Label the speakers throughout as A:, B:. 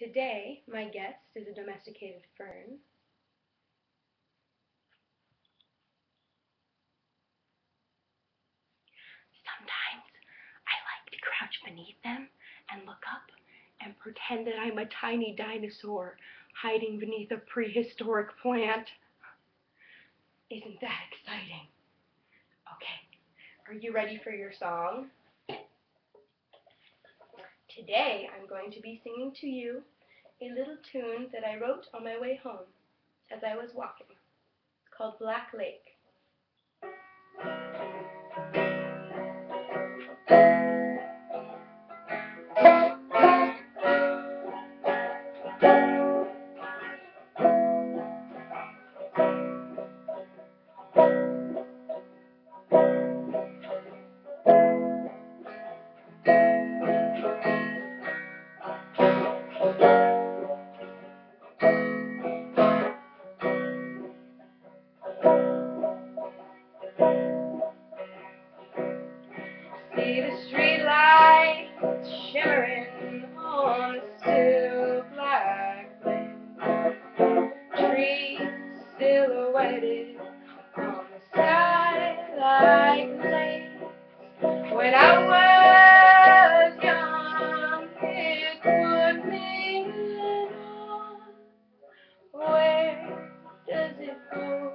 A: Today, my guest is a domesticated fern. Sometimes I like to crouch beneath them and look up and pretend that I'm a tiny dinosaur hiding beneath a prehistoric plant. Isn't that exciting? Okay, are you ready for your song? Today I'm going to be singing to you a little tune that I wrote on my way home as I was walking. Called Black Lake. silhouetted on the sky like lace. When I was young, it put me on. Where does it go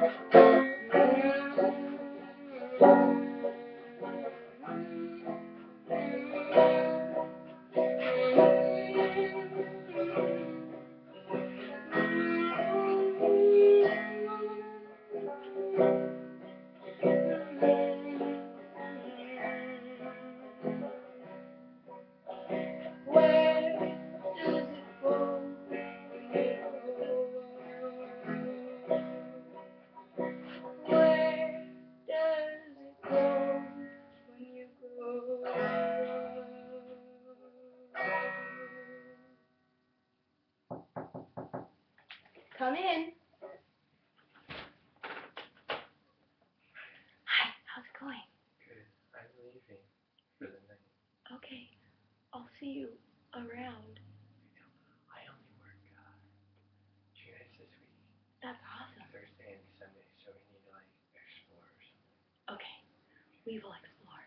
A: Where Come in. Hi, how's it going?
B: Good. I'm leaving for the night.
A: Okay, I'll see you around.
B: I only work uh, two nights this week,
A: That's awesome.
B: Thursday and Sunday, so we need to like explore or something.
A: Okay, we will explore.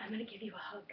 A: I'm gonna give you a hug.